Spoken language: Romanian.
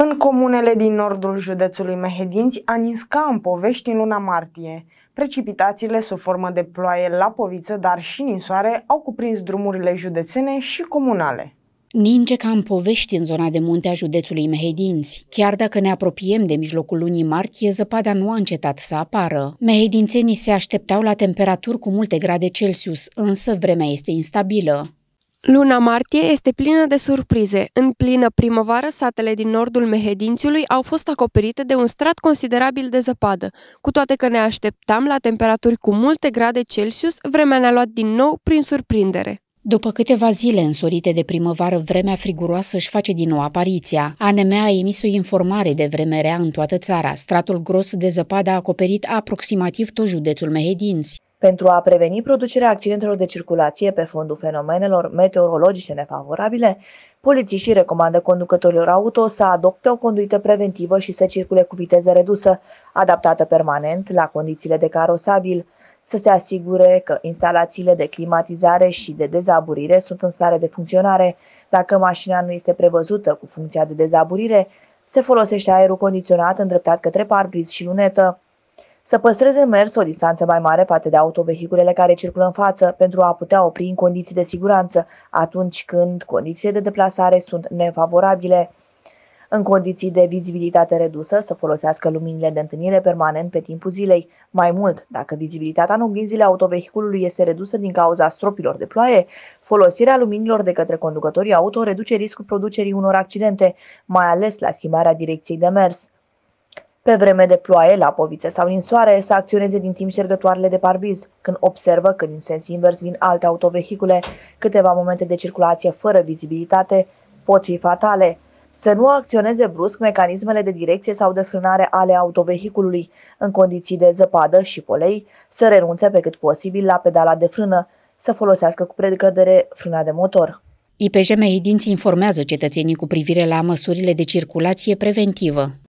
În comunele din nordul județului Mehedinți a nisca în povești în luna martie. Precipitațiile sub formă de ploaie la poviță, dar și ninsoare, au cuprins drumurile județene și comunale. Ninge ca în povești în zona de munte a județului Mehedinți. Chiar dacă ne apropiem de mijlocul lunii martie, zăpada nu a încetat să apară. Mehedințenii se așteptau la temperaturi cu multe grade Celsius, însă vremea este instabilă. Luna martie este plină de surprize. În plină primăvară, satele din nordul Mehedințiului au fost acoperite de un strat considerabil de zăpadă. Cu toate că ne așteptam la temperaturi cu multe grade Celsius, vremea ne-a luat din nou prin surprindere. După câteva zile însorite de primăvară, vremea friguroasă își face din nou apariția. ANM a emis o informare de vreme rea în toată țara. Stratul gros de zăpadă a acoperit aproximativ tot județul Mehedinți. Pentru a preveni producerea accidentelor de circulație pe fondul fenomenelor meteorologice nefavorabile, polițiștii recomandă conducătorilor auto să adopte o conduită preventivă și să circule cu viteză redusă, adaptată permanent la condițiile de carosabil, să se asigure că instalațiile de climatizare și de dezaburire sunt în stare de funcționare. Dacă mașina nu este prevăzută cu funcția de dezaburire, se folosește aerul condiționat îndreptat către parbriz și lunetă să păstreze în mers o distanță mai mare față de autovehiculele care circulă în față pentru a putea opri în condiții de siguranță atunci când condițiile de deplasare sunt nefavorabile. În condiții de vizibilitate redusă, să folosească luminile de întâlnire permanent pe timpul zilei. Mai mult, dacă vizibilitatea în oglinzile autovehiculului este redusă din cauza stropilor de ploaie, folosirea luminilor de către conducătorii auto reduce riscul producerii unor accidente, mai ales la schimbarea direcției de mers. Pe vreme de ploaie, la povițe sau în soare, să acționeze din timp șergătoarele de parbriz, când observă că din sens invers vin alte autovehicule, câteva momente de circulație fără vizibilitate pot fi fatale. Să nu acționeze brusc mecanismele de direcție sau de frânare ale autovehiculului, în condiții de zăpadă și polei, să renunțe pe cât posibil la pedala de frână, să folosească cu precădere frâna de motor. IPJ Mehidinți informează cetățenii cu privire la măsurile de circulație preventivă.